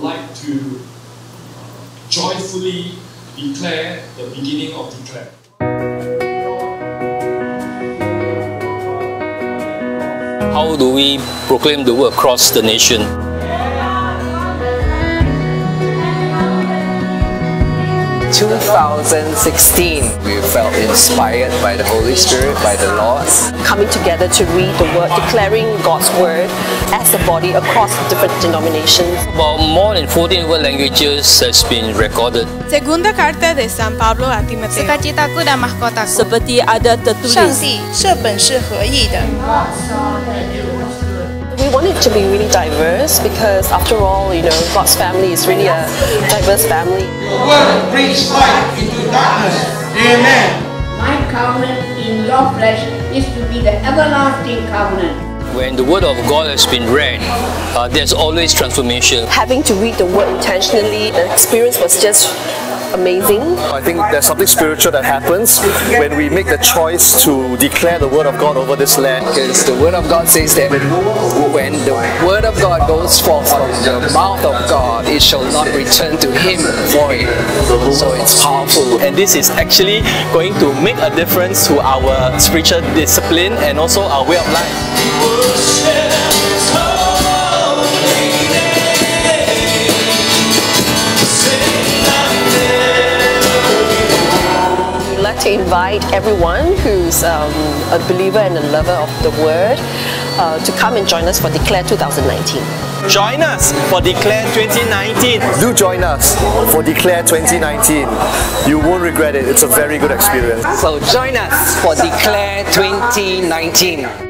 would like to uh, joyfully declare the beginning of Declare. How do we proclaim the word across the nation? 2016, we felt inspired by the Holy Spirit, by the Lord. coming together to read the word, declaring God's word as a body across different denominations. About more than 14 world languages has been recorded. Segunda carta de San Pablo a Timoteo. Sukacitaku dan mahkotaku. Seperti ada 上 tertulis. 帝这本是合意的。 We want it to be really diverse because after all, you know, God's family is really a diverse family. word brings light into darkness. Amen. My covenant in your flesh is to be the everlasting covenant. When the word of God has been read, uh, there's always transformation. Having to read the word intentionally, the experience was just amazing. I think there's something spiritual that happens when we make the choice to declare the word of God over this land. Because the Word of God says that when the Word of God goes forth from the mouth of God, it shall not return to Him void. So it's powerful. and this is actually going to make a difference to our spiritual discipline and also our way of life. We'd like to invite everyone who's um, a believer and a lover of the word uh, to come and join us for Declare 2019. Join us for Declare 2019. Do join us for Declare 2019. You won't regret it. It's a very good experience. So join us for Declare 2019.